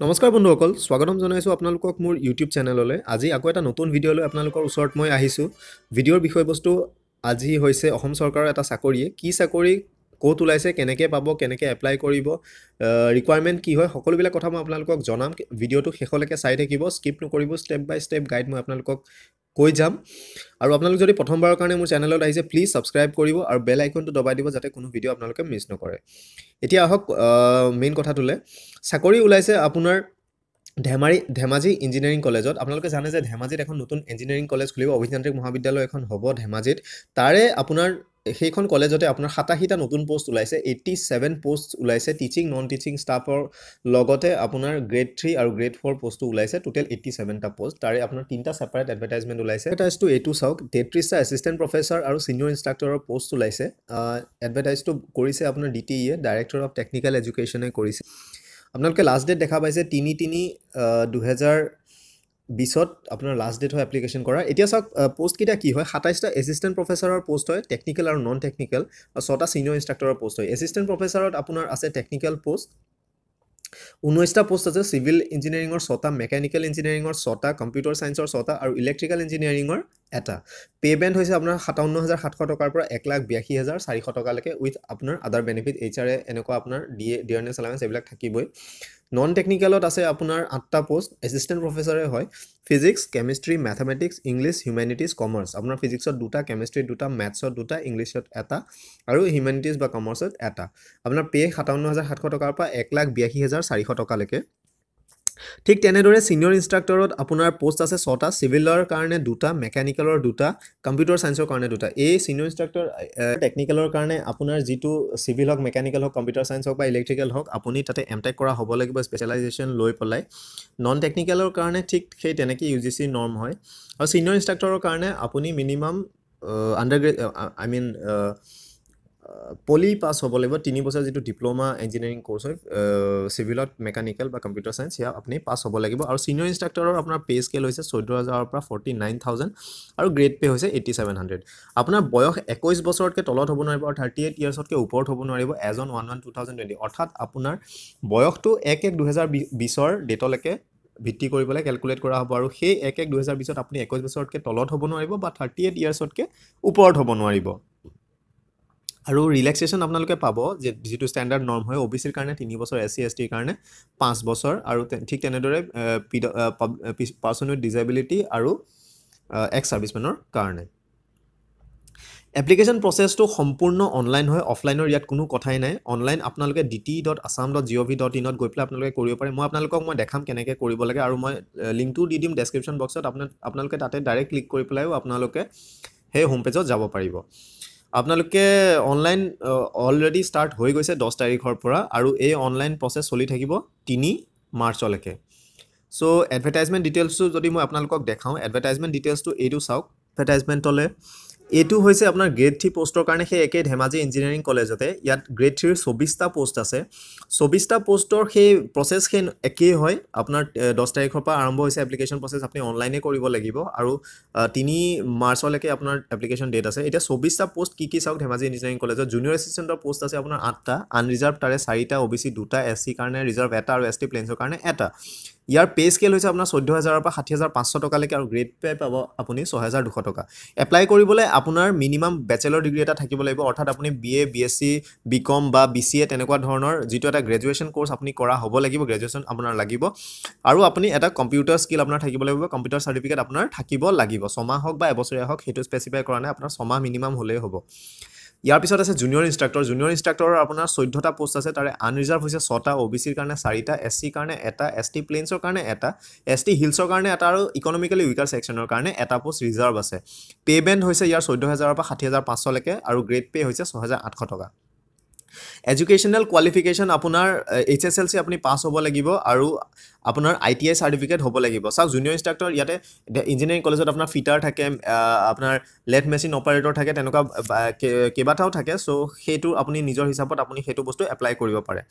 নমস্কাৰ বন্ধুসকল স্বাগতম জনাইছোঁ আপোনালোকক মোৰ ইউটিউব চেনেললৈ আজি আকৌ এটা নতুন ভিডিঅ' লৈ আপোনালোকৰ ওচৰত মই আহিছোঁ। ভিডিঅ'ৰ বিষয়বস্তু আজি হৈছে অসম চৰকাৰৰ এটা চাকৰিয়ে। কি চাকৰি ক'ত ওলাইছে কেনেকৈ পাব কেনেকৈ এপ্লাই কৰিব ৰিকুৱাৰমেণ্ট কি হয় সকলোবিলাক কথা মই আপোনালোকক জনাম। ভিডিঅ'টো শেষলৈকে চাই থাকিব স্কিপ নকৰিব ষ্টেপ বাই ষ্টেপ গাইড মই আপোনালোকক কৈ যাম। আৰু আপোনালোক যদি প্ৰথমবাৰৰ কাৰণে মোৰ চেনেলত আহিছে প্লিজ ছাবস্ক্ৰাইব কৰিব আৰু বেল আইকনটো দবাই দিব যাতে কোনো ভিডিঅ' আপোনালোকে মিছ নকৰে। এতিয়া আহক মেইন কথাটোলৈ। চাকৰি ওলাইছে আপোনাৰ ধেমাৰী ধেমাজি ইঞ্জিনিয়াৰিং কলেজত আপোনালোকে জানে যে ধেমাজিত এখন নতুন ইঞ্জিনিয়াৰিং কলেজ খুলিব। অভিযান্ত্ৰিক মহাবিদ্যালয় এখন হ'ব ধেমাজিত। তাৰে আপোনাৰ সেইখন কলেজতে আপোনাৰ সাতাশীটা নতুন পষ্ট ওলাইছে এইট্টি ছেভেন পষ্ট ওলাইছে টিচিং নন টিচিং ষ্টাফৰ লগতে আপোনাৰ গ্ৰেড থ্ৰী আৰু গ্ৰেড ফ'ৰ পষ্টটো ওলাইছে টোটেল এইট্টি ছেভেনটা পষ্ট তাৰে আপোনাৰ তিনিটা ছেপাৰেট এডভাৰটাইজমেণ্ট ওলাইছে। এডভাৰটাইজটো এইটো চাওক তেত্ৰিছটা এছিষ্টেণ্ট প্ৰফেচাৰ আৰু ছিনিয়ৰ ইনষ্ট্ৰাক্টৰৰ পষ্ট ওলাইছে। এডভাৰটাইজটো কৰিছে আপোনাৰ ডি টি ইয়ে ডাইৰেক্টৰ অফ টেকনিকেল এডুকেশ্যনে কৰিছে। আপোনালোকে লাষ্ট ডেট দেখা পাইছে তিনি তিনি দুহেজাৰ বিছত আপোনাৰ লাষ্ট ডেট হয় এপ্লিকেশ্যন কৰা এতিয়া চাওক পষ্টকেইটা কি হয়? সাতাইছটা এছিষ্টেণ্ট প্ৰফেচাৰৰ পষ্ট হয় টেকনিকেল আৰু নন টেকনিকেল আৰু ছটা ছিনিয়ৰ ইনষ্ট্ৰাক্টৰৰ পষ্ট হয়। এছিষ্টেণ্ট প্ৰফেচাৰত আপোনাৰ আছে টেকনিকেল পষ্ট ঊনৈছটা পষ্ট আছে চিভিল ইঞ্জিনিয়াৰিঙৰ ছটা মেকানিকেল ইঞ্জিনিয়াৰিঙৰ ছটা কম্পিউটাৰ ছায়েন্সৰ ছটা আৰু ইলেক্ট্ৰিকেল ইঞ্জিনিয়াৰিঙৰ এটা। পে' বেণ্ড হৈছে আপোনাৰ সাতাৱন্ন হাজাৰ সাতশ টকাৰ পৰা এক লাখ বিয়াশী হাজাৰ চাৰিশ টকালৈকে উইথ আপোনাৰ আদাৰ বেনিফিট এইচ আৰ এ এনেকুৱা আপোনাৰ ডি এ ডিয়াৰনেছ এলাৱেঞ্চ এইবিলাক থাকিবই। নন টেকনিকেলত আছে আপোনাৰ আঠটা পষ্ট এছিষ্টেণ্ট প্ৰফেচাৰে হয়। Physics chemistry mathematics English humanities commerce আপোনাৰ ফিজিক্সত দুটা কেমিষ্ট্ৰিত দুটা মেথছত দুটা ইংলিছত এটা আৰু হিউমেনিটিজ বা কমাৰ্চত এটা। আপোনাৰ পে' সাতাৱন্ন হাজাৰ সাতশ টকাৰ পৰা এক লাখ বিয়াশী হাজাৰ চাৰিশ টকালৈকে। ঠিক তেনেদৰে ছিনিয়ৰ ইনষ্ট্ৰাক্টৰত আপোনাৰ পষ্ট আছে ছটা চিভিলৰ কাৰণে দুটা মেকানিকেলৰ দুটা কম্পিউটাৰ ছায়েন্সৰ কাৰণে দুটা। এই ছিনিয়ৰ ইনষ্ট্ৰাক্টৰ টেকনিকেলৰ কাৰণে আপোনাৰ যিটো চিভিল হওক মেকানিকেল হওক কম্পিউটাৰ ছায়েন্স হওক বা ইলেক্ট্ৰিকেল হওক আপুনি তাতে এম টেক কৰা হ'ব লাগিব স্পেচিয়েলাইজেশ্যন লৈ পেলাই। নন টেকনিকেলৰ কাৰণে ঠিক সেই তেনেকৈ ইউ জি চি নৰ্ম হয়। আৰু ছিনিয়ৰ ইনষ্ট্ৰাক্টৰৰ কাৰণে আপুনি minimum under grade I mean poly pass হ'ব লাগিব। তিনি বছৰ যিটো ডিপ্ল'মা ইঞ্জিনিয়াৰিং ক'ৰ্চ হয় চিভিলত মেকানিকেল বা কম্পিউটাৰ ছায়েন্স সেয়া আপুনি পাছ হ'ব লাগিব। আৰু ছিনিয়ৰ ইনষ্ট্ৰাক্টৰৰ আপোনাৰ পে' স্কেল হৈছে চৈধ্য হাজাৰৰ পৰা ফৰ্টি নাইন থাউজেণ্ড আৰু গ্ৰেড পে' হৈছে এইটি ছেভেন হাণ্ড্ৰেড আপোনাৰ বয়স একৈছ বছৰতকৈ তলত হ'ব নোৱাৰিব আৰু থাৰ্টি এইট ইয়াৰ্ছতকৈ ওপৰত হ'ব নোৱাৰিব এজন one one two thousand twenty অৰ্থাৎ আপোনাৰ বয়সটো এক এক দুহেজাৰ বিছৰ ডেটলৈকে ভিত্তি কৰি পেলাই কেলকুলেট কৰা হ'ব আৰু সেই এক এক দুহেজাৰ বিছত আপুনি একৈছ বছৰতকৈ তলত হ'ব নোৱাৰিব বা থাৰ্টি এইট ইয়াৰ্ছতকৈ ওপৰত হ'ব নোৱাৰিব। আৰু ৰিলেক্সেশ্যন আপোনালোকে পাব যে যিটো ষ্টেণ্ডাৰ্ড নৰ্ম হয় অ' বি চিৰ কাৰণে তিনি বছৰ এছ চি এছ টিৰ কাৰণে পাঁচ বছৰ আৰু ঠিক তেনেদৰে পাৰ্চন উইথ ডিজেবিলিটি আৰু এক্স ছাৰ্ভিচমেনৰ কাৰণে। এপ্লিকেশ্যন প্ৰচেছটো সম্পূৰ্ণ অনলাইন হয় অফলাইনৰ ইয়াত কোনো কথাই নাই। অনলাইন আপোনালোকে D T dot Assam dot G O' V dot ইনত গৈ পেলাই আপোনালোকে কৰিব পাৰে। মই আপোনালোকক মই দেখাম কেনেকৈ কৰিব লাগে আৰু মই লিংকটো দি দিম ডেছক্ৰিপশ্যন বক্সত আপোনাক আপোনালোকে তাতে ডাইৰেক্ট ক্লিক কৰি পেলাইও আপোনালোকে সেই হোম পেজত যাব পাৰিব। আপোনালোকে অনলাইন অলৰেডি ষ্টাৰ্ট হৈ গৈছে দহ তাৰিখৰ পৰা আৰু এই অনলাইন প্ৰচেছ চলি থাকিব তিনি মাৰ্চলৈকে। চ' এডভাৰটাইজমেণ্ট ডিটেইলছটো যদি মই আপোনালোকক দেখাওঁ এডভাৰটাইজমেণ্ট ডিটেইলছটো এইটো চাওক এডভাৰটাইজমেণ্টলৈ এইটো হৈছে আপোনাৰ গ্ৰেড থ্ৰী পষ্টৰ কাৰণে সেই একেই ধেমাজি ইঞ্জিনিয়াৰিং কলেজতে ইয়াত গ্ৰেড থ্ৰীৰ চৌবিছটা পষ্ট আছে। চৌবিছটা পষ্টৰ সেই প্ৰচেছ সেই একেই হয়। আপোনাৰ দহ তাৰিখৰ পৰা আৰম্ভ হৈছে এপ্লিকেশ্যন প্ৰচেছ আপুনি অনলাইনে কৰিব লাগিব। আৰু তিনি মাৰ্চলৈকে আপোনাৰ এপ্লিকেশ্যন ডেট আছে। এতিয়া চৌবিছটা পষ্ট কি কি চাওক ধেমাজি ইঞ্জিনিয়াৰিং কলেজত জুনিয়ৰ এছিষ্টেণ্টৰ পষ্ট আছে আপোনাৰ আঠটা আনৰিজাৰ্ভ তাৰে চাৰিটা অ' বি চি দুটা এছ চি কাৰণে ৰিজাৰ্ভ এটা আৰু এছ টি প্লেন্সৰ কাৰণে এটা। ইয়াৰ পে' স্কেল হৈছে আপোনাৰ চৈধ্য হাজাৰৰ পৰা ষাঠি হাজাৰ পাঁচশ টকালৈকে আৰু গ্ৰেড পে' পাব আপুনি ছহেজাৰ দুশ টকা। এপ্লাই কৰিবলৈ আপোনাৰ মিনিমাম বেচেলৰ ডিগ্ৰী এটা থাকিব লাগিব অৰ্থাৎ আপুনি B A B S C B com বা বি চি এ তেনেকুৱা ধৰণৰ যিটো এটা গ্ৰেজুৱেশ্যন ক'ৰ্চ আপুনি কৰা হ'ব লাগিব গ্ৰেজুৱেশ্যন আপোনাৰ লাগিব। আৰু আপুনি এটা কম্পিউটাৰ স্কিল আপোনাৰ থাকিব লাগিব কম্পিউটাৰ চাৰ্টিফিকেট আপোনাৰ থাকিব লাগিব। ছমাহ হওক বা এবছৰীয়া হওক সেইটো স্পেচিফাই কৰা নাই আপোনাৰ ছমাহ মিনিমাম হ'লেই হ'ব। ইয়াৰ পিছত আছে জুনিয়ৰ ইনষ্ট্ৰাক্টৰ জুনিয়ৰ ইনষ্ট্ৰাক্টৰৰ আপোনাৰ চৈধ্যটা পষ্ট আছে তাৰে আনৰিজাৰ্ভ হৈছে ছটা অ' বি চিৰ কাৰণে চাৰিটা এছ চিৰ কাৰণে এটা এছ টি প্লেইনছৰ কাৰণে এটা এছ টি হিলছৰ কাৰণে এটা আৰু ইকনমিকেলি উইকাৰ ছেকশ্যনৰ কাৰণে এটা পষ্ট ৰিজাৰ্ভ আছে। পে' বেণ্ড হৈছে ইয়াৰ চৈধ্য হাজাৰৰ পৰা ষাঠি হাজাৰ পাঁচশলৈকে আৰু গ্ৰেড পে' হৈছে ছহেজাৰ আঠশ টকা। এডুকেশ্যনেল কোৱালিফিকেশ্যন আপোনাৰ এইচ এছ এল চি আপুনি পাছ হ'ব লাগিব আৰু আপোনাৰ আই টি আই চাৰ্টিফিকেট হ'ব লাগিব। চাওক জুনিয়ৰ ইনষ্ট্ৰাক্টৰ ইয়াতে ইঞ্জিনিয়াৰিং কলেজত আপোনাৰ ফিটাৰ থাকে আপোনাৰ লেট মেচিন অপাৰেটৰ থাকে তেনেকুৱা কেইবাটাও থাকে চ' সেইটো আপুনি নিজৰ হিচাপত আপুনি সেইটো বস্তু এপ্লাই কৰিব পাৰে।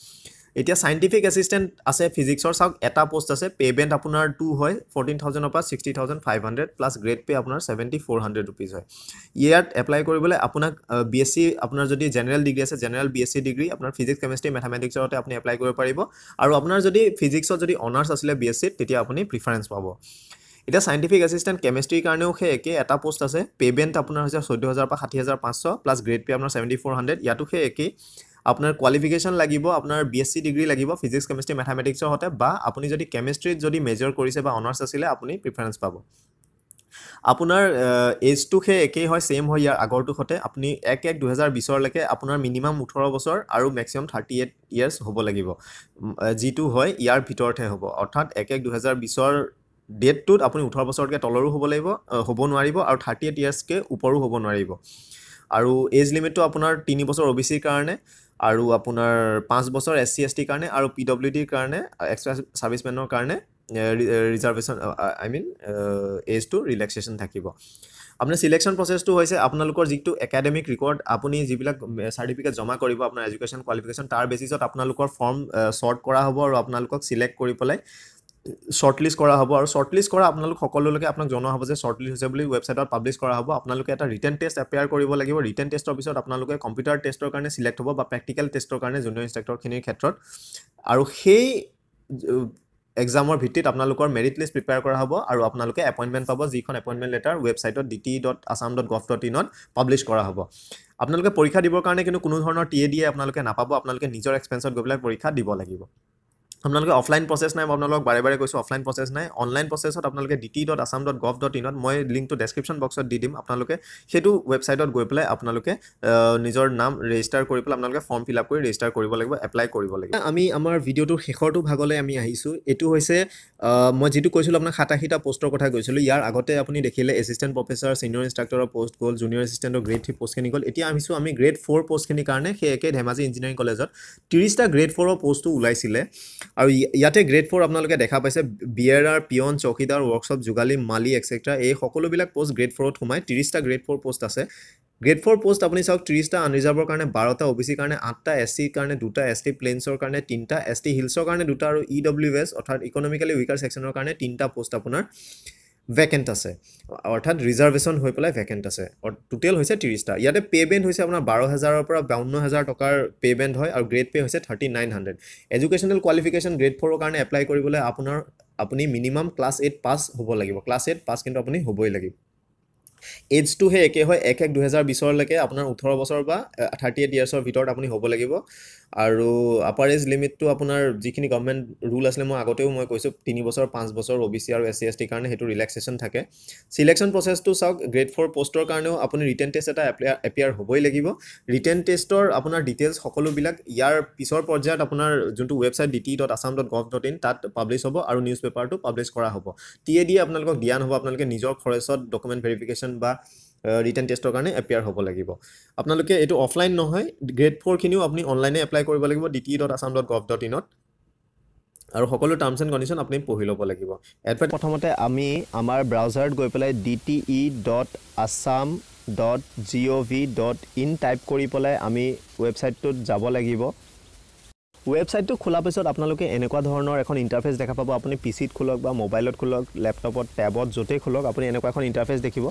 এতিয়া চাইণ্টিফিক এছিষ্টেণ্ট আছে ফিজিক্সৰ চাওক এটা পষ্ট আছে পে'মেণ্ট আপোনাৰ টু হয় ফৰ্টিন থাউজেণ্ডৰ পৰা sixty thousand five hundred plus grade pay' আপোনাৰ ছেভেণ্টি ফ'ৰ হাণ্ড্ৰেড ৰুপিজ হয়। ইয়াত এপ্লাই কৰিবলৈ আপোনাক বি এছ চি আপোনাৰ যদি জেনেৰেল ডিগ্ৰী আছে general B S C degree আপোনাৰ ফিজিক্স কেমেষ্ট্ৰি মেথামেটিক্সতে আপুনি এপ্লাই কৰিব পাৰিব। আৰু আপোনাৰ যদি ফিজিক্সত যদি অনাৰ্ছ আছিলে বি এছ চিত তেতিয়া আপুনি প্ৰিফাৰেঞ্চ পাব। এতিয়া চাইণ্টিফিক এছিষ্টেণ্ট কেমেষ্ট্ৰিৰ কাৰণেও সেই একে এটা পষ্ট আছে। পে'মেণ্ট আপোনাৰ হৈছে চৈধ্য হাজাৰ পৰা ষাঠি হাজাৰ পাঁচশ প্লাছ গ্ৰেড পে' আপোনাৰ ছেভেণ্টি ফ'ৰ হাণ্ড্ৰেড ইয়াতো সেই একেই। আপোনাৰ কোৱালিফিকেশ্যন লাগিব আপোনাৰ বি এছ চি ডিগ্ৰী লাগিব ফিজিক্স কেমেষ্ট্ৰি মেথামেটিক্সৰ সৈতে বা আপুনি যদি কেমেষ্ট্ৰিত যদি মেজৰ কৰিছে বা অনাৰ্ছ আছিলে আপুনি প্ৰিফাৰেঞ্চ পাব। আপোনাৰ এজটো সেই একেই হয় ছেইম হয় ইয়াৰ আগৰটো সৈতে। আপুনি এক এক দুহেজাৰ বিছৰলৈকে আপোনাৰ মিনিমাম ওঠৰ বছৰ আৰু মেক্সিমাম থাৰ্টি এইট ইয়াৰ্ছ হ'ব লাগিব। যিটো হয় ইয়াৰ ভিতৰতহে হ'ব। অৰ্থাৎ এক এক দুহেজাৰ বিছৰ ডেটটোত আপুনি ওঠৰ বছৰতকৈ তলৰো হ'ব লাগিব হ'ব নোৱাৰিব আৰু থাৰ্টি এইট ইয়াৰ্ছকৈ ওপৰো হ'ব নোৱাৰিব। আৰু এজ লিমিটটো আপোনাৰ তিনি বছৰ অ' বি চিৰ কাৰণে আৰু আপোনাৰ পাঁচ বছৰ এছ চি এছ টিৰ কাৰণে আৰু পি ডব্লিউ ডিৰ কাৰণে এক্সট্ৰা ছাৰ্ভিচমেনৰ কাৰণে ৰিজাৰ্ভেশ্যন আই মিন এজটো ৰিলেক্সেশ্যন থাকিব। আপোনাৰ চিলেকশ্যন প্ৰচেছটো হৈছে আপোনালোকৰ যিটো একাডেমিক ৰেকৰ্ড আপুনি যিবিলাক চাৰ্টিফিকেট জমা কৰিব আপোনাৰ এডুকেশ্যন কোৱালিফিকেশ্যন তাৰ বেচিছত আপোনালোকৰ ফৰ্ম শ্বৰ্ট কৰা হ'ব আৰু আপোনালোকক চিলেক্ট কৰি পেলাই শ্বৰ্ট লিষ্ট কৰা হ'ব। আৰু শ্বৰ্ট লিষ্ট কৰা আপোনালোক সকলোলৈকে আপোনাক জনোৱা হ'ব যে শ্বৰ্ট লিষ্ট হৈছে বুলি ৱেবছাইটত পাব্লিছ কৰা হ'ব। আপোনালোকে এটা ৰিটেন টেষ্ট এপেয়াৰ কৰিব লাগিব। ৰিটেন টেষ্টৰ পিছত আপোনালোকে কম্পিউটাৰ টেষ্টৰ কাৰণে চিলেক্ট হ'ব বা প্ৰেক্টিকেল টেষ্টৰ কাৰণে জুনিয়ৰ ইনষ্ট্ৰাক্টৰখিনিৰ ক্ষেত্ৰত। আৰু সেই এক্সামৰ ভিত্তিত আপোনালোকৰ মেৰিট লিষ্ট প্ৰিপেয়াৰ কৰা হ'ব আৰু আপোনালোকে এপইণ্টমেণ্ট পাব যিখন এপইণ্টমেণ্ট লেটাৰ ৱেবছাইটত D T dot Assam dot gov dot ইনত publish কৰা হ'ব। আপোনালোকে পৰীক্ষা দিবৰ কাৰণে কিন্তু কোনো ধৰণৰ টি এ ডি এ আপোনালোকে নাপাব আপোনালোকে নিজৰ এক্সপেঞ্চত গৈ পেলাই পৰীক্ষা দিব লাগিব। আপোনালোকে অফলাইন প্ৰচেছ নাই মই আপোনালোকক বাৰে বাৰে কৈছোঁ অফলাইন প্ৰচেছ নাই। অনলাইন প্ৰচেছত আপোনালোকে D T dot Assam dot gov dot ইনত মই লিংকটো ডেছক্ৰিপশ্যন বক্সত দি দিম। আপোনালোকে সেইটো ৱেবছাইটত গৈ পেলাই আপোনালোকে নিজৰ নাম ৰেজিষ্টাৰ কৰি পেলাই আপোনালোকে ফৰ্ম ফিল আপ কৰি ৰেজিষ্টাৰ কৰিব লাগিব এপ্লাই কৰিব লাগিব। আমি আমাৰ ভিডিঅ'টোৰ শেষৰটো ভাগলৈ আমি আহিছোঁ। এইটো হৈছে মই যিটো কৈছিলোঁ আপোনাক সাতাশীটা পষ্টৰ কথা কৈছিলোঁ ইয়াৰ আগতে আপুনি দেখিলে এছিষ্টেণ্ট প্ৰফেচাৰ ছিনিয়ৰ ইনষ্ট্ৰাক্টৰৰ পষ্ট গ'ল জুনিয়ৰ এছিষ্টেণ্টৰ গ্ৰেড থ্ৰী পষ্টখিনি গ'ল। এতিয়া আহিছোঁ আমি গ্ৰেড ফ'ৰ পষ্টখিনিৰ কাৰণে সেই একে ধেমাজি ইঞ্জিনিয়াৰিং কলেজত ত্ৰিছটা গ্ৰেড ফ'ৰৰ পষ্টটো ওলাইছিলে। আৰু ইয়াতে গ্ৰেড ফ'ৰ আপোনালোকে দেখা পাইছে বিয়েৰাৰ পিয়ন চকীদাৰ ৱৰ্কশ্বপ যোগালী মালি এক্সেট্ৰা এই সকলোবিলাক পষ্ট গ্ৰেড ফ'ৰত সোমাই ত্ৰিছটা গ্ৰেড ফ'ৰ পষ্ট আছে। গ্ৰেড ফ'ৰ পষ্ট আপুনি চাওক ত্ৰিছটা আনৰিজাৰ্ভৰ কাৰণে বাৰটা অ' বি চিৰ কাৰণে আঠটা এছ চিৰ কাৰণে দুটা এছ টি প্লেইনছৰ কাৰণে তিনিটা এছ টি হিলছৰ কাৰণে দুটা আৰু ই ডব্লিউ এছ অৰ্থাৎ ইকনমিকেলি উইকাৰ ছেকশ্যনৰ কাৰণে তিনিটা পষ্ট আপোনাৰ। ভেকেণ্ট আছে। অৰ্থাৎ ৰিজাৰ্ভেশ্যন হৈ পেলাই ভেকেণ্ট আছে। টোটেল হৈছে ত্ৰিছটা ইয়াতে পে'মেণ্ট হৈছে আপোনাৰ বাৰ হাজাৰৰ পৰা বাৱন্ন হাজাৰ টকাৰ পে'মেণ্ট হয় আৰু গ্ৰেড পে' হৈছে thirty nine hundred educational qualification grade ফ'ৰৰ কাৰণে এপ্লাই কৰিবলৈ আপোনাৰ আপুনি মিনিমাম ক্লাছ এইট পাছ হ'ব লাগিব। ক্লাছ এইট পাছ কিন্তু আপুনি হ'বই লাগিব। এজটো সেই একে হয় এক এক দুহেজাৰ বিছৰলৈকে আপোনাৰ ওঠৰ বছৰ বা থাৰ্টি এইট ইয়াৰ্ছৰ ভিতৰত আপুনি হ'ব লাগিব। আৰু আপাৰ এজ লিমিটটো আপোনাৰ যিখিনি গভমেণ্ট ৰুল আছিলে মই আগতেও মই কৈছোঁ তিনি বছৰ পাঁচ বছৰ অ' বি চি আৰু এছ চি এছ টিৰ কাৰণে সেইটো ৰিলেক্সেশ্যন থাকে। চিলেকশ্যন প্ৰচেছটো চাওক গ্ৰেড ফ'ৰ পষ্টৰ কাৰণেও আপুনি ৰিটেন টেষ্ট এটা এপ্লাই এপিয়াৰ হ'বই লাগিব। ৰিটেন টেষ্টৰ আপোনাৰ ডিটেইলছ সকলোবিলাক ইয়াৰ পিছৰ পৰ্যায়ত আপোনাৰ যোনটো website D T dot Assam dot gov dot in তাত পাব্লিছ হ'ব আৰু নিউজ পেপাৰটো পাব্লিছ কৰা হ'ব। টি এ দিয়ে আপোনালোকক দিয়া নহ'ব আপোনালোকে নিজৰ খৰচত ডকুমেণ্ট ভেৰিফিকেশ্যন বা ৰিটেন টেষ্টৰ কাৰণে এপিয়াৰ হ'ব লাগিব। আপোনালোকে এইটো অফলাইন নহয় গ্ৰেড ফ'ৰখিনিও আপুনি অনলাইনে এপ্লাই কৰিব লাগিব D T dot Assam dot gov dot ইনত আৰু সকলো টাৰ্মছ এণ্ড কণ্ডিশ্যন আপুনি পঢ়ি ল'ব লাগিব। এডভাইট প্ৰথমতে আমি আমাৰ ব্ৰাউজাৰত গৈ পেলাই D T E dot Assam dot G O' V dot in type কৰি পেলাই আমি ৱেবছাইটটোত যাব লাগিব। ৱেবছাইটটো খোলাৰ পিছত আপোনালোকে এনেকুৱা ধৰণৰ এখন ইণ্টাৰফেচ দেখা পাব। আপুনি পি চিত খোলক বা মোবাইলত খোলক লেপটপত টেবত য'তেই খোলক আপুনি এনেকুৱা এখন ইণ্টাৰফেচ দেখিব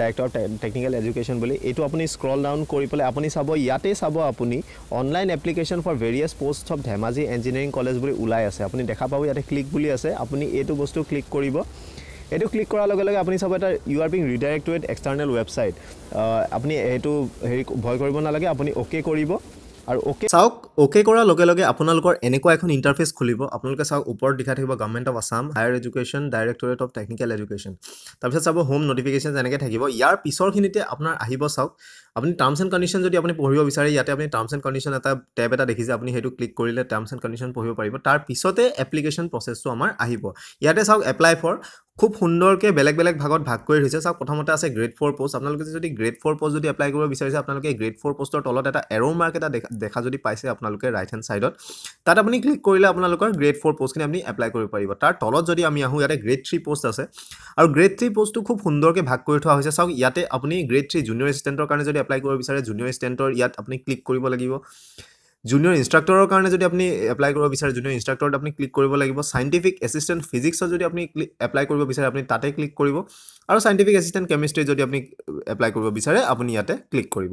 ডাইৰেক্টৰ টেকনিকেল এডুকেশ্যন বুলি। এইটো আপুনি স্ক্ৰল ডাউন কৰি পেলাই আপুনি চাব ইয়াতেই চাব আপুনি online application for various post of Dhemaji engineering college বুলি ওলাই আছে। আপুনি দেখা পাব ইয়াতে ক্লিক বুলি আছে। আপুনি এইটো বস্তু ক্লিক কৰিব। এইটো ক্লিক কৰাৰ লগে লগে আপুনি চাব এটা you are being redirect to at external website আপুনি সেইটো হেৰি ভয় কৰিব নালাগে আপুনি অ'কে কৰিব। আৰু অ'কে চাওক অ'কে কৰাৰ লগে লগে আপোনালোকৰ এনেকুৱা এখন ইণ্টাৰফেচ খুলিব। আপোনালোকে চাওক ওপৰত লিখা থাকিব government of Assam higher education directorate of technical education তাৰপিছত চাব হোম নটিফিকেশ্যন যেনেকৈ থাকিব। ইয়াৰ পিছৰখিনিতে আপোনাৰ আহিব চাওক। আপুনি টাৰ্মছ এণ্ড কণ্ডিশ্যন যদি আপুনি পঢ়িব বিচাৰে ইয়াতে আপুনি টাৰ্মছ এণ্ড কণ্ডিশ্যন এটা টেব এটা দেখিছে আপুনি সেইটো ক্লিক কৰিলে টাৰ্মছ এণ্ড কণ্ডিশ্যন পঢ়িব পাৰিব। তাৰ পিছতে এপ্লিকেশ্যন প্ৰচেছটো আমাৰ আহিব। ইয়াতে চাওক এপ্লাই ফৰ খুব সুন্দৰকৈ বেলেগ বেলেগ ভাগত ভাগ কৰি থৈছে চাওক প্ৰথমতে আছে গ্ৰেড ফ'ৰ পষ্ট আপোনালোকে যদি গ্ৰেড ফ'ৰ পষ্ট যদি এপ্লাই কৰিব বিচাৰিছে আপোনালোকে গ্ৰেড ফ'ৰ পষ্টৰ তলত এটা এৰ' মাৰ্ক এটা দেখা দেখা যদি পাইছে আপোনালোকে ৰাইট হেণ্ড ছাইডত তাত আপুনি ক্লিক কৰিলে আপোনালোকৰ গ্ৰেড ফ'ৰ পষ্টখিনি আপুনি এপ্লাই কৰিব পাৰিব। তাৰ তলত যদি আমি আহোঁ ইয়াতে গ্ৰেড থ্ৰী পষ্ট আছে। আৰু গ্ৰেড থ্ৰী পষ্টটো খুব সুন্দৰকৈ ভাগ কৰি থোৱা হৈছে। চাওক ইয়াতে আপুনি গ্ৰেড থ্ৰী জুনিয়ৰ এছিষ্টেণ্টৰ কাৰণে যদি এপ্লাই কৰিব বিচাৰে জুনিয়ৰ এছিষ্টেণ্টৰ ইয়াত আপুনি ক্লিক কৰিব লাগিব। জুনিয়ৰ ইনষ্ট্ৰাক্টৰৰ কাৰণে যদি আপুনি এপ্লাই কৰিব বিচাৰে জুনিয়ৰ ইনষ্ট্ৰাক্টৰত আপুনি ক্লিক কৰিব লাগিব। চাইণ্টিফিক এছিষ্টেণ্ট ফিজিক্সত যদি আপুনি এপ্লাই কৰিব বিচাৰে আপুনি তাতে ক্লিক কৰিব। আৰু চাইণ্টিফিক এছিষ্টেণ্ট কেমিষ্ট্ৰিত যদি আপুনি এপ্লাই কৰিব বিচাৰে আপুনি ইয়াতে ক্লিক কৰিব।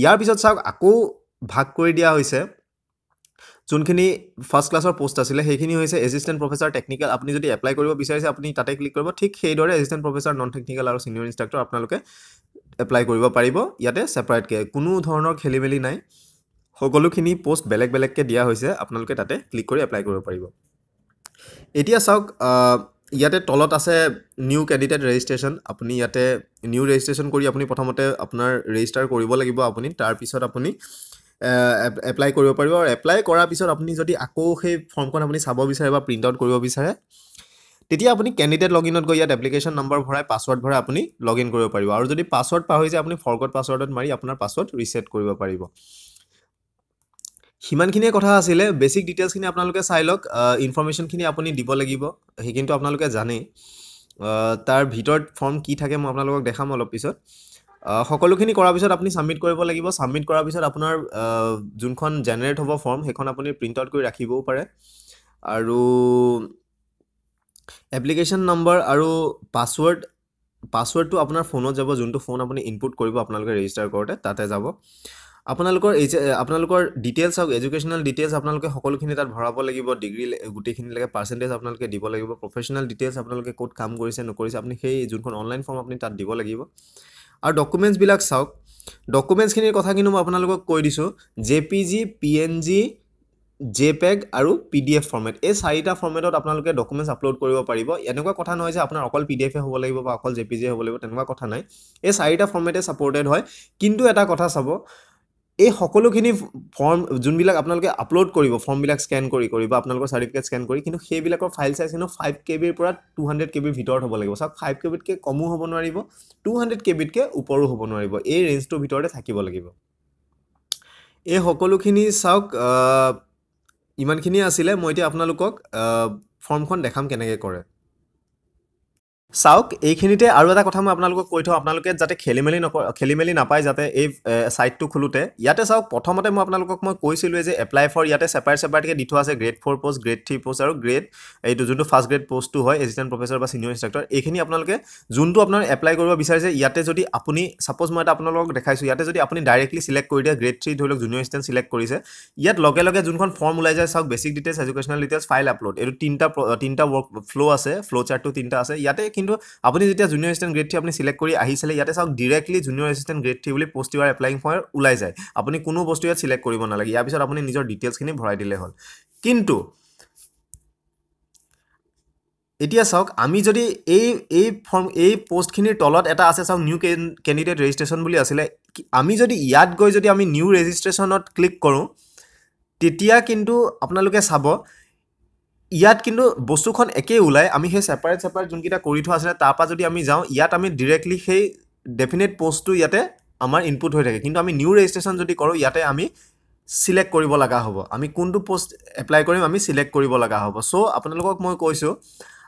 ইয়াৰ পিছত চাওক আকৌ ভাগ কৰি দিয়া হৈছে। যোনখিনি ফাৰ্ষ্ট ক্লাছৰ পষ্ট আছিলে সেইখিনি হৈছে এছিষ্টেণ্ট প্ৰফেচাৰ টেকনিকেল আপুনি যদি এপ্লাই কৰিব বিচাৰিছে আপুনি তাতে ক্লিক কৰিব। ঠিক সেইদৰে এছিষ্টেণ্ট প্ৰফেচাৰ নন টেকনিকেল আৰু ছিনিয়ৰ ইনষ্ট্ৰাক্টৰ আপোনালোকে এপ্লাই কৰিব পাৰিব। ইয়াতে ছেপাৰেটকৈ কোনো ধৰণৰ খেলি মেলি নাই। সকলোখিনি পষ্ট বেলেগ বেলেগকৈ দিয়া হৈছে আপোনালোকে তাতে ক্লিক কৰি এপ্লাই কৰিব পাৰিব। এতিয়া চাওক ইয়াতে তলত আছে নিউ কেণ্ডিডেট ৰেজিষ্ট্ৰেশ্যন আপুনি ইয়াতে নিউ ৰেজিষ্ট্ৰেশ্যন কৰি আপুনি প্ৰথমতে আপোনাৰ ৰেজিষ্টাৰ কৰিব লাগিব আপুনি। তাৰপিছত আপুনি এপ্লাই কৰিব পাৰিব। আৰু এপ্লাই কৰাৰ পিছত আপুনি যদি আকৌ সেই ফৰ্মখন আপুনি চাব বিচাৰে বা প্ৰিণ্ট আউট কৰিব বিচাৰে তেতিয়া আপুনি কেণ্ডিডেট লগ ইনত গৈ ইয়াত এপ্লিকেশ্যন নম্বৰ ভৰাই পাছৱৰ্ড ভৰাই আপুনি লগ ইন কৰিব পাৰিব। আৰু যদি পাছৱৰ্ড পাহৰি যায় আপুনি ফৰগট পাছৱৰ্ডত মাৰি আপোনাৰ পাছৱৰ্ড ৰিছেট কৰিব পাৰিব। সিমানখিনিয়ে কথা আছিলে বেছিক ডিটেইলছখিনি আপোনালোকে চাই লওক ইনফৰ্মেশ্যনখিনি আপুনি দিব লাগিব সেইখিনিতো আপোনালোকে জানেই। তাৰ ভিতৰত ফৰ্ম কি থাকে মই আপোনালোকক দেখাম অলপ পিছত। সকলোখিনি কৰাৰ পিছত আপুনি ছাবমিট কৰিব লাগিব। ছাবমিট কৰাৰ পিছত আপোনাৰ যোনখন জেনেৰেট হ'ব ফৰ্ম সেইখন আপুনি প্ৰিণ্ট আউট কৰি ৰাখিবও পাৰে। আৰু এপ্লিকেশ্যন নম্বৰ আৰু পাছৱৰ্ড পাছৱৰ্ডটো আপোনাৰ ফোনত যাব যোনটো ফোন আপুনি ইনপুট কৰিব আপোনালোকে ৰেজিষ্টাৰ কৰোঁতে তাতে যাব। আপোনালোকৰ এইচ আপোনালোকৰ ডিটেইলছ হওক এডুকেশ্যনেল ডিটেইলছ আপোনালোকে সকলোখিনি তাত ভৰাব লাগিব ডিগ্ৰী গোটেইখিনিলৈকে পাৰ্চেণ্টেজ আপোনালোকে দিব লাগিব প্ৰফেচনেল ডিটেইলছ আপোনালোকে ক'ত কাম কৰিছে নকৰিছে আপুনি সেই যোনখন অনলাইন ফৰ্ম আপুনি তাত দিব লাগিব। আৰু ডকুমেণ্টছবিলাক চাওক ডকুমেণ্টছখিনিৰ কথা কিন্তু মই আপোনালোকক কৈ দিছোঁ J P G P N G J peg আৰু পি ডি এফ ফৰ্মেট এই চাৰিটা ফৰ্মেটত আপোনালোকে ডকুমেণ্টছ আপলোড কৰিব পাৰিব। এনেকুৱা কথা নহয় যে আপোনাৰ অকল পি ডি এফে হ'ব লাগিব বা অকল জে পি জি হ'ব লাগিব তেনেকুৱা কথা নাই। এই চাৰিটা ফৰ্মেটে ছাপৰ্টেড হয়। কিন্তু এটা কথা চাব এই সকলোখিনি ফৰ্ম যোনবিলাক আপোনালোকে আপলোড কৰিব ফৰ্মবিলাক স্কেন কৰি কৰি বা আপোনালোকৰ চাৰ্টিফিকেট স্কেন কৰি কিন্তু সেইবিলাকৰ ফাইল চাইজ কিন্তু ফাইভ কে বিৰ পৰা টু হাণ্ড্ৰেড কে বিৰ ভিতৰত হ'ব লাগিব। চাওক ফাইভ কে বিতকৈ কমো হ'ব নোৱাৰিব টু হাণ্ড্ৰেড কে বিতকৈ ওপৰো হ'ব নোৱাৰিব। এই ৰেঞ্জটোৰ ভিতৰতে থাকিব লাগিব। এই সকলোখিনি চাওক ইমানখিনিয়ে আছিলে। মই এতিয়া আপোনালোকক ফৰ্মখন দেখাম কেনেকৈ কৰে। চাওক এইখিনিতে আৰু এটা কথা মই আপোনালোকক কৈ থওঁ আপোনালোকে যাতে খেলি মেলি নক খেলি মেলি নাপায় যাতে এই ছাইটটো খোলোতে। ইয়াতে চাওক প্ৰথমতে মই আপোনালোকক মই কৈছিলোঁ যে এপ্লাই ফৰ ইয়াতে ছেপাৰেট ছেপাৰেটকৈ দি থোৱা আছে grade four post grade three post আৰু গ্ৰেড এইটো যোনটো ফাৰ্ষ্ট গ্ৰেড পষ্টটো হয় এছিষ্টেণ্ট প্ৰফেচাৰ বা ছিনিয়ৰ ইনষ্ট্ৰাক্টৰ এইখিনি আপোনালোকে যোনটো আপোনাৰ এপ্লাই কৰিব বিচাৰিছে ইয়াতে যদি আপুনি ছাপ'জ মই এটা আপোনালোকক দেখাইছোঁ ইয়াতে যদি আপুনি ডাইৰেক্টলি চিলেক্ট কৰি দিয়ে গ্ৰেড থ্ৰী ধৰি লওক জুনিয়ৰ এছিষ্টেণ্ট চিলেক্ট কৰিছে ইয়াত লগে লগে যোনখন ফৰ্ম ওলাই যায় চাওক basic details educational details file upload এইটো তিনিটা তিনিটা ৱৰ্ক ফ্ল' আছে ফ্ল' চাৰ্টটো তিনিটা আছে ইয়াতে কিন্তু আপুনি যেতিয়া জুনিয়ৰ এছিষ্টেণ্ট গ্ৰেড থ্ৰী আপুনি চিলেক্ট কৰি আহিছিলে ইয়াতে চাওক directly junior assistant grade three বুলি post you are applying for ওলাই যায়। আপুনি কোনো বস্তু ইয়াত চিলেক্ট কৰিব নালাগে। ইয়াৰ পিছত আপুনি নিজৰ ডিটেইলছখিনি ভৰাই দিলে হ'ল। কিন্তু এতিয়া চাওক আমি যদি এই এই ফৰ্ম এই পষ্টখিনিৰ তলত এটা আছে চাওক নিউ কেণ্ডিডেট ৰেজিষ্ট্ৰেশ্যন বুলি আছিলে আমি যদি ইয়াত গৈ যদি আমি নিউ ৰেজিষ্ট্ৰেশ্যনত ক্লিক কৰোঁ তেতিয়া কিন্তু আপোনালোকে চাব ইয়াত কিন্তু বস্তুখন একেই ওলায়। আমি সেই ছেপাৰেট ছেপাৰেট যোনকেইটা কৰি থোৱা আছিলে তাৰপৰা যদি আমি যাওঁ ইয়াত আমি ডিৰেক্টলি সেই ডেফিনেট পষ্টটো ইয়াতে আমাৰ ইনপুট হৈ থাকে। কিন্তু আমি নিউ ৰেজিষ্ট্ৰেশ্যন যদি কৰোঁ ইয়াতে আমি চিলেক্ট কৰিব লগা হ'ব। আমি কোনটো পষ্ট এপ্লাই কৰিম আমি চিলেক্ট কৰিব লগা হ'ব। চ' আপোনালোকক মই কৈছোঁ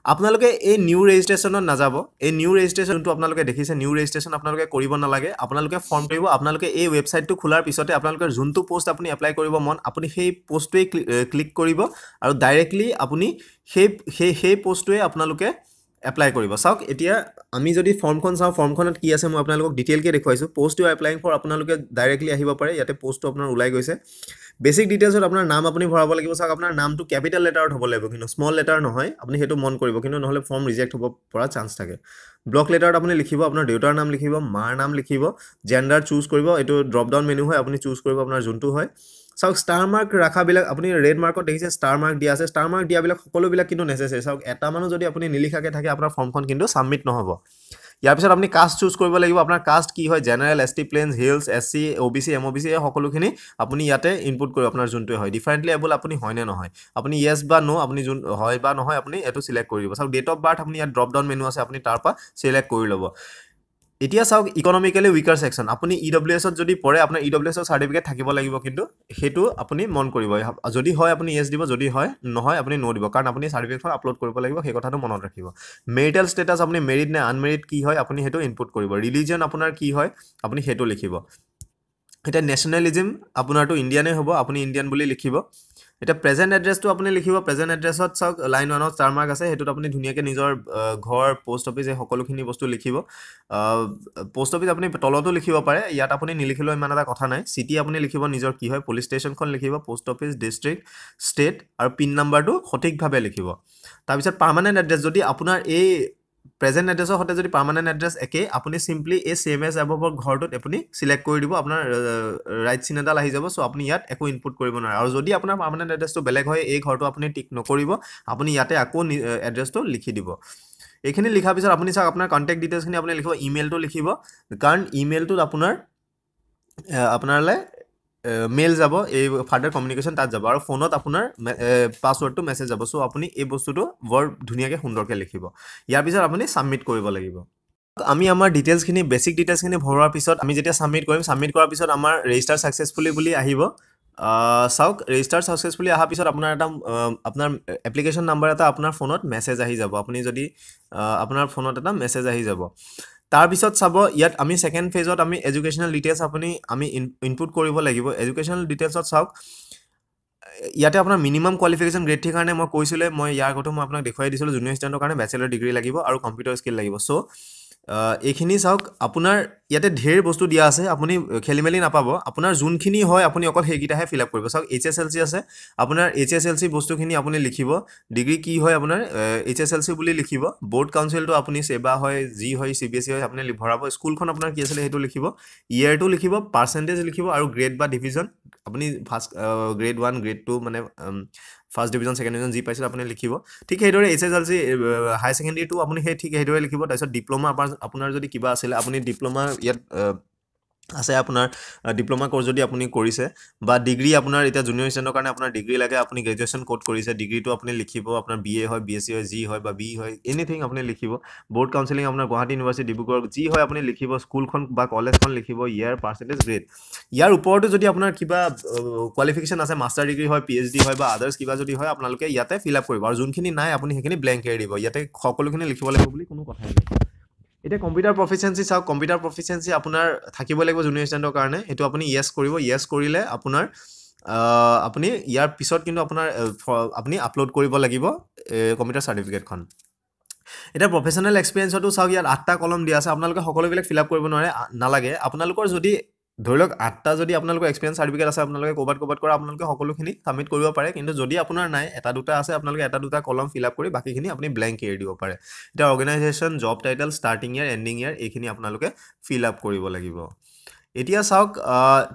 আপোনালোকে এই নিউ ৰেজিষ্ট্ৰেশ্যনত নাযাব। এই নিউ ৰেজিষ্ট্ৰেশ্যন যোনটো আপোনালোকে দেখিছে নিউ ৰেজিষ্ট্ৰেশ্যন আপোনালোকে কৰিব নালাগে। আপোনালোকে ফৰ্ম কৰিব। আপোনালোকে এই ৱেবছাইটটো খোলাৰ পিছতে আপোনালোকে যোনটো পষ্ট আপুনি এপ্লাই কৰিব মন আপুনি সেই পষ্টটোৱেই ক্লিক কৰিব আৰু ডাইৰেক্টলি আপুনি সেই সেই সেই পষ্টটোৱে আপোনালোকে এপ্লাই কৰিব। চাওক এতিয়া আমি যদি ফৰ্মখন চাওঁ ফৰ্মখনত কি আছে মই আপোনালোকক ডিটেইলকৈ দেখুৱাইছোঁ। পষ্ট এপ্লাইং ফৰ আপোনালোকে ডাইৰেক্টলি আহিব পাৰে। ইয়াতে পষ্টটো আপোনাৰ ওলাই গৈছে। বেছিক ডিটেইলছত আপোনাৰ নাম আপুনি ভৰাব লাগিব। চাওক আপোনাৰ নামটো কেপিটেল লেটাৰত হ'ব লাগিব। কিন্তু স্মল লেটাৰ নহয়। আপুনি সেইটো মন কৰিব। কিন্তু নহ'লে ফৰ্ম ৰিজেক্ট হ'ব পৰা চান্স থাকে। ব্লক লেটাৰত আপুনি লিখিব আপোনাৰ দেউতাৰ নাম লিখিব মাৰ নাম লিখিব জেণ্ডাৰ চুজ কৰিব। এইটো ড্ৰপ ডাউন মেনু হয় আপুনি চুজ কৰিব আপোনাৰ যোনটো হয়। চাওক ষ্টাৰ মাৰ্ক ৰখাবিলাক আপুনি ৰেড মাৰ্কত দেখিছে ষ্টাৰ মাৰ্ক দিয়া আছে। ষ্টাৰ মাৰ্ক দিয়াবিলাক সকলোবিলাক কিন্তু নেচেচেৰী চাওক এটা মানুহ যদি আপুনি নিলিখাকৈ থাকে আপোনাৰ ফৰ্মখন কিন্তু ছাবমিট নহ'ব। ইয়াৰ পিছত আপুনি কাষ্ট চুজ কৰিব লাগিব। আপোনাৰ কাষ্ট কি হয়? General S T plains hills S C O' B C M O' B C এই সকলোখিনি আপুনি ইয়াতে ইনপুট কৰিব আপোনাৰ যোনটোৱে হয়। ডিফাৰেণ্টলি এবল আপুনি হয় নে নহয়? আপুনি য়েছ বা ন' আপুনি যোন হয় বা নহয় আপুনি এইটো চিলেক্ট কৰি দিব। চাওক ডেট অফ বাৰ্থ আপুনি ইয়াত ড্ৰপ ডাউন মেনু আছে আপুনি তাৰ পৰা চিলেক্ট কৰি ল'ব। এতিয়া চাওক ইকনমিকেলি উইকাৰ ছেকশ্যন আপুনি ই ডব্লিউ এছত যদি পৰে আপোনাৰ ই ডব্লিউ এছৰ চাৰ্টিফিকেট থাকিব লাগিব কিন্তু সেইটো আপুনি মন কৰিব। যদি হয় আপুনি য়েছ দিব যদি হয় নহয় আপুনি ন' দিব। কাৰণ আপুনি চাৰ্টিফিকেটখন আপলোড কৰিব লাগিব সেই কথাটো মনত ৰাখিব। মেৰিটেল ষ্টেটাছ আপুনি মেৰিড নে আনমেৰিড কি হয় আপুনি সেইটো ইনপুট কৰিব। ৰিলিজন আপোনাৰ কি হয় আপুনি সেইটো লিখিব। এতিয়া নেশ্যনেলিজিম আপোনাৰতো ইণ্ডিয়ানেই হ'ব আপুনি ইণ্ডিয়ান বুলি লিখিব। এতিয়া প্ৰেজেণ্ট এড্ৰেছটো আপুনি লিখিব প্ৰেজেণ্ট এড্ৰেছত চাওক লাইন ওৱানত ষ্টাৰ মাৰ্ক আছে সেইটোত আপুনি ধুনীয়াকৈ নিজৰ ঘৰ পোষ্ট অফিচ এই সকলোখিনি বস্তু লিখিব। পোষ্ট অফিচ আপুনি তলতো লিখিব পাৰে ইয়াত আপুনি নিলিখিলেও ইমান এটা কথা নাই। চিটি আপুনি লিখিব নিজৰ কি হয় পুলিচ ষ্টেচনখন লিখিব পোষ্ট অফিচ ডিষ্ট্ৰিক্ট ষ্টেট আৰু পিন নাম্বাৰটো সঠিকভাৱে লিখিব। তাৰপিছত পাৰ্মানেণ্ট এড্ৰেছ যদি আপোনাৰ এই প্ৰেজেণ্ট এড্ৰেছৰ সৈতে যদি পাৰ্মানেণ্ট এড্ৰেছ একেই আপুনি চিম্পলি এই ছেম এজ এভৰ ঘৰটোত আপুনি চিলেক্ট কৰি দিব আপোনাৰ ৰাইট চিন এডাল আহি যাব চ' আপুনি ইয়াত একো ইনপুট কৰিব নোৱাৰে। আৰু যদি আপোনাৰ পাৰ্মানেণ্ট এড্ৰেছটো বেলেগ হয় এই ঘৰটো আপুনি টিক নকৰিব আপুনি ইয়াতে আকৌ এড্ৰেছটো লিখি দিব। এইখিনি লিখাৰ পিছত আপুনি চাওক আপোনাৰ কণ্টেক্ট ডিটেইলছখিনি আপুনি লিখিব ইমেইলটো লিখিব। কাৰণ ইমেইলটোত আপোনাৰ আপোনালৈ মেইল যাব এই ফাৰ্ডাৰ কমিউনিকেশ্যন তাত যাব। আৰু ফোনত আপোনাৰ পাছৱৰ্ডটো মেছেজ যাব। চ' আপুনি এই বস্তুটো বৰ ধুনীয়াকৈ সুন্দৰকৈ লিখিব। ইয়াৰ পিছত আপুনি ছাবমিট কৰিব লাগিব। আমি আমাৰ ডিটেইলছখিনি বেছিক ডিটেইলছখিনি ভৰোৱাৰ পিছত আমি যেতিয়া ছাবমিট কৰিম ছাবমিট কৰাৰ পিছত আমাৰ ৰেজিষ্টাৰ ছাকচেছফুলি বুলি আহিব। আহ, চাওক ৰেজিষ্টাৰ ছাকচেছফুলি অহাৰ পিছত আপোনাৰ এটা আপোনাৰ এপ্লিকেশ্যন নাম্বাৰ এটা আপোনাৰ ফোনত মেছেজ আহি যাব। আপুনি যদি আপোনাৰ ফোনত এটা মেছেজ আহি যাব। তাৰপিছত চাব ইয়াত আমি ছেকেণ্ড ফেজত আমি এডুকেশ্যনেল ডিটেইলছ আপুনি আমি ইনপুট কৰিব লাগিব। এডুকেশ্যনেল ডিটেইলছত চাওক ইয়াতে আপোনাৰ মিনিমাম কোৱালিফিকেশ্যন গ্ৰেডটিৰ কাৰণে মই কৈছিলে মই ইয়াৰ আগতো মই আপোনাক দেখুৱাই দিছিলোঁ জুনিয়ৰ ষ্টুডেণ্টৰ কাৰণে বেচেলৰ ডিগ্ৰী লাগিব আৰু কম্পিউটাৰ স্কিল লাগিব। চ' এইখিনি চাওক আপোনাৰ ইয়াতে ঢেৰ বস্তু দিয়া আছে আপুনি খেলি মেলি নাপাব। আপোনাৰ যোনখিনি হয় আপুনি অকল সেইকেইটাহে ফিল আপ কৰিব। চাওক এইচ এছ এল চি আছে আপোনাৰ এইচ এছ এল চি বস্তুখিনি আপুনি লিখিব। ডিগ্ৰী কি হয় আপোনাৰ এইচ এছ এল চি বুলি লিখিব। বৰ্ড কাউঞ্চিলটো আপুনি ছেবা হয় যি হয় চি বি এছ ই হয় আপুনি ভৰাব। স্কুলখন আপোনাৰ কি আছিলে সেইটো লিখিব। ইয়েৰটো লিখিব পাৰ্চেণ্টেজ লিখিব আৰু গ্ৰেড বা ডিভিজন আপুনি first grade one grade two মানে ফাৰ্ষ্ট ডিভিজন ছেকেণ্ড ডিভিজন যি পাইছিলে আপুনি লিখিব। ঠিক সেইদৰে H S L C higher ছেকেণ্ডেৰীটো আপুনি সেই ঠিক সেইদৰে লিখিব। তাৰপিছত ডিপ্ল'মা আপোনাৰ আপোনাৰ যদি কিবা আছিলে আপুনি ডিপ্ল'মা ইয়াত আছে আপোনাৰ ডিপ্ল'মা কৰ্চ যদি আপুনি কৰিছে বা ডিগ্ৰী আপোনাৰ এতিয়া জুনিয়ৰ ষ্টেণ্ডৰ কাৰণে আপোনাৰ ডিগ্ৰী লাগে আপুনি গ্ৰেজুৱেশ্যন ক'ত কৰিছে ডিগ্ৰীটো আপুনি লিখিব আপোনাৰ বি এ হয় বি এছ চি হয় যি হয় বা বি হয় এনিথিং আপুনি লিখিব। বৰ্ড কাউঞ্চিলিং আপোনাৰ গুৱাহাটী ইউনিভাৰ্চিটি ডিব্ৰুগড় যি হয় আপুনি লিখিব স্কুলখন বা কলেজখন লিখিব ইয়াৰ পাৰ্চেণ্টেজ গ্ৰেড ইয়াৰ ওপৰতো যদি আপোনাৰ কিবা কোৱালিফিকেশ্যন আছে মাষ্টাৰ ডিগ্ৰী হয় পি এইচ ডি হয় বা আদাৰ্ছ কিবা যদি হয় আপোনালোকে ইয়াতে ফিল আপ কৰিব। আৰু যোনখিনি নাই আপুনি সেইখিনি ব্লেংক এৰি দিব। ইয়াতে সকলোখিনি লিখিব লাগিব বুলি কোনো কথাই নাই। এতিয়া কম্পিউটাৰ প্ৰফিচিয়েঞ্চি চাওক কম্পিউটাৰ প্ৰফিচিয়েঞ্চি আপোনাৰ থাকিব লাগিব জুনিয়ৰ ষ্টেণ্ডৰ কাৰণে সেইটো আপুনি য়েছ কৰিব য়েছ কৰিলে আপোনাৰ আপুনি ইয়াৰ পিছত কিন্তু আপোনাৰ আপুনি আপলোড কৰিব লাগিব কম্পিউটাৰ চাৰ্টিফিকেটখন এতিয়া প্ৰফেচনেল এক্সপিৰিয়েঞ্চতো চাওক ইয়াত আঠটা কলম দিয়া আছে আপোনালোকে সকলোবিলাক ফিল আপ কৰিব নোৱাৰে নালাগে। আপোনালোকৰ যদি ধৰি লওক আঠটা যদি আপোনালোকৰ এক্সপিৰিয়েঞ্চ চাৰ্টিফিকেট আছে আপোনালোকে ক'ৰবাত ক'ৰবাত কৰা আপোনালোকে সকলোখিনি ছাবমিট কৰিব পাৰে। কিন্তু যদি আপোনাৰ নাই এটা দুটা আছে আপোনালোকে এটা দুটা কলম ফিল আপ কৰি বাকীখিনি আপুনি ব্লেংক এৰি দিব পাৰে। এতিয়া organisation job title starting year ending year এইখিনি আপোনালোকে ফিল আপ কৰিব লাগিব। এতিয়া চাওক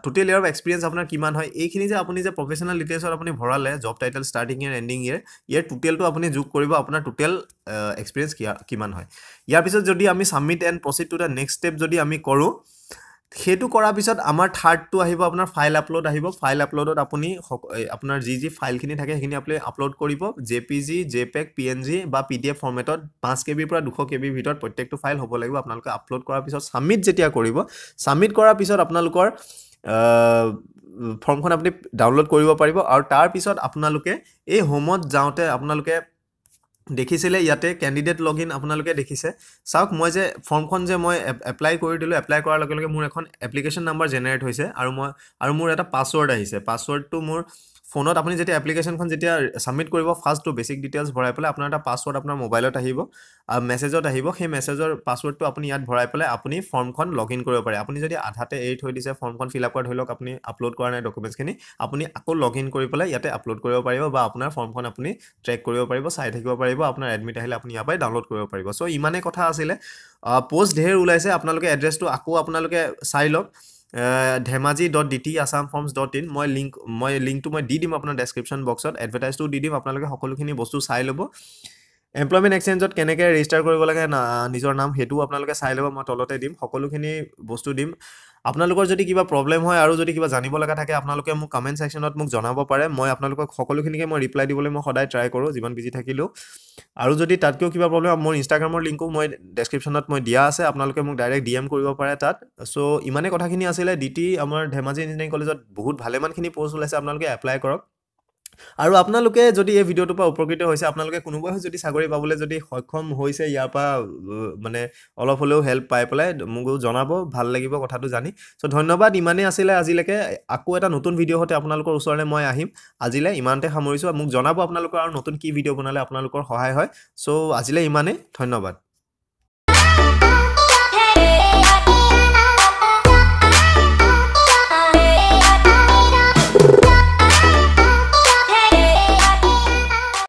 টোটেল ইয়াৰ এক্সপিৰিয়েঞ্চ আপোনাৰ কিমান হয়? এইখিনি যে আপুনি যে প্ৰফেচনেল ডিটেইলছত আপুনি ভৰালে job title starting year ending year year টোটেলটো আপুনি যোগ কৰিব আপোনাৰ টোটেল এক্সপিৰিয়েঞ্চ কিমান হয়? ইয়াৰ পিছত যদি আমি submit and proceed to the next step যদি আমি কৰোঁ সেইটো কৰাৰ পিছত আমাৰ থাৰ্ডটো আহিব আপোনাৰ ফাইল আপলোড আহিব। ফাইল আপলোডত আপুনি আপোনাৰ যি যি ফাইলখিনি থাকে সেইখিনি আপুনি আপলোড কৰিব। J P G J peg P N G বা পি ডি এফ ফৰ্মেটত পাঁচ কে বিৰ পৰা দুশ কে বিৰ ভিতৰত প্ৰত্যেকটো ফাইল হ'ব লাগিব। আপোনালোকে আপলোড কৰাৰ পিছত ছাবমিট যেতিয়া কৰিব ছাবমিট কৰাৰ পিছত আপোনালোকৰ ফৰ্মখন আপুনি ডাউনলোড কৰিব পাৰিব। আৰু তাৰপিছত আপোনালোকে এই হোমত যাওঁতে আপোনালোকে দেখিছিলে ইয়াতে কেণ্ডিডেট লগ ইন আপোনালোকে দেখিছে। চাওক মই যে ফৰ্মখন যে মই এপ্লাই কৰি দিলোঁ এপ্লাই কৰাৰ লগে লগে মোৰ এখন এপ্লিকেশ্যন নাম্বাৰ জেনেৰেট হৈছে আৰু মই আৰু মোৰ এটা পাছৱৰ্ড আহিছে। পাছৱৰ্ডটো মোৰ ফোনত আপুনি যেতিয়া এপ্লিকেশ্যনখন যেতিয়া ছাবমিট কৰিব ফাৰ্ষ্টটো বেছিক ডিটেইলছ ভৰাই পেলাই আপোনাৰ এটা পাছৱৰ্ড আপোনাৰ মোবাইলত আহিব। মেছেজত আহিব। সেই মেছেজৰ পাছৱৰ্ডটো আপুনি ইয়াত ভৰাই পেলাই আপুনি ফৰ্মখন লগ ইন কৰিব পাৰে। আপুনি যদি আধাতে এৰি থৈ দিছে ফৰ্মখন ফিল আপ কৰা ধৰি লওক আপুনি আপলোড কৰা নাই ডকুমেণ্টছখিনি আপুনি আকৌ লগ ইন কৰি পেলাই ইয়াতে আপলোড কৰিব পাৰিব বা আপোনাৰ ফৰ্মখন আপুনি ট্ৰেক কৰিব পাৰিব চাই থাকিব পাৰিব আপোনাৰ এডমিট আহিলে আপুনি ইয়াৰ পৰাই ডাউনলোড কৰিব পাৰিব। চ' ইমানেই কথা আছিলে। প'ষ্ট ঢেৰ ওলাইছে। আপোনালোকে এড্ৰেছটো আকৌ আপোনালোকে চাই লওক। Dhemaji dot D T Assam forms dot in মই লিংক মই লিংকটো মই দি দিম আপোনাৰ ডেছক্ৰিপশ্যন বক্সত এডভাৰটাইজটো দি দিম আপোনালোকে সকলোখিনি বস্তু চাই ল'ব। এমপ্লয়মেণ্ট এক্সচেঞ্জত কেনেকৈ ৰেজিষ্টাৰ কৰিব লাগে নিজৰ নাম সেইটোও আপোনালোকে চাই ল'ব মই তলতে দিম সকলোখিনি বস্তু দিম। আপোনালোকৰ যদি কিবা প্ৰব্লেম হয় আৰু যদি কিবা জানিব লগা থাকে আপোনালোকে মোক কমেণ্ট ছেকশ্যনত মোক জনাব পাৰে। মই আপোনালোকক সকলোখিনিকে মই ৰিপ্লাই দিবলৈ মই সদায় ট্ৰাই কৰোঁ যিমান বিজি থাকিলেও আৰু যদি তাতকৈও কিবা প্ৰব্লেম মোৰ ইনষ্টাগ্ৰামৰ লিংকো মই ডেছক্ৰিপশ্যনত মই দিয়া আছে আপোনালোকে মোক ডাইৰেক্ট ডি এম কৰিব পাৰে তাত। চ' ইমানেই কথাখিনি আছিলে। ডি টি আমাৰ ধেমাজি ইঞ্জিনিয়াৰিং কলেজত বহুত ভালেমানখিনি পষ্ট ওলাইছে আপোনালোকে এপ্লাই কৰক। আৰু আপোনালোকে যদি এই ভিডিঅ'টোৰ পৰা উপকৃত হৈছে আপোনালোকে কোনোবাই যদি চাকৰি পাবলৈ যদি সক্ষম হৈছে ইয়াৰ পৰা মানে অলপ হ'লেও হেল্প পাই পেলাই মোকো জনাব ভাল লাগিব কথাটো জানি। চ' ধন্যবাদ ইমানেই আছিলে আজিলৈকে। আকৌ এটা নতুন ভিডিঅ' সৈতে আপোনালোকৰ ওচৰলৈ মই আহিম। আজিলৈ ইমানতে সামৰিছোঁ মোক জনাব আপোনালোকৰ আৰু নতুন কি ভিডিঅ' বনালে আপোনালোকৰ সহায় হয়। চ' আজিলৈ ইমানেই ধন্যবাদ।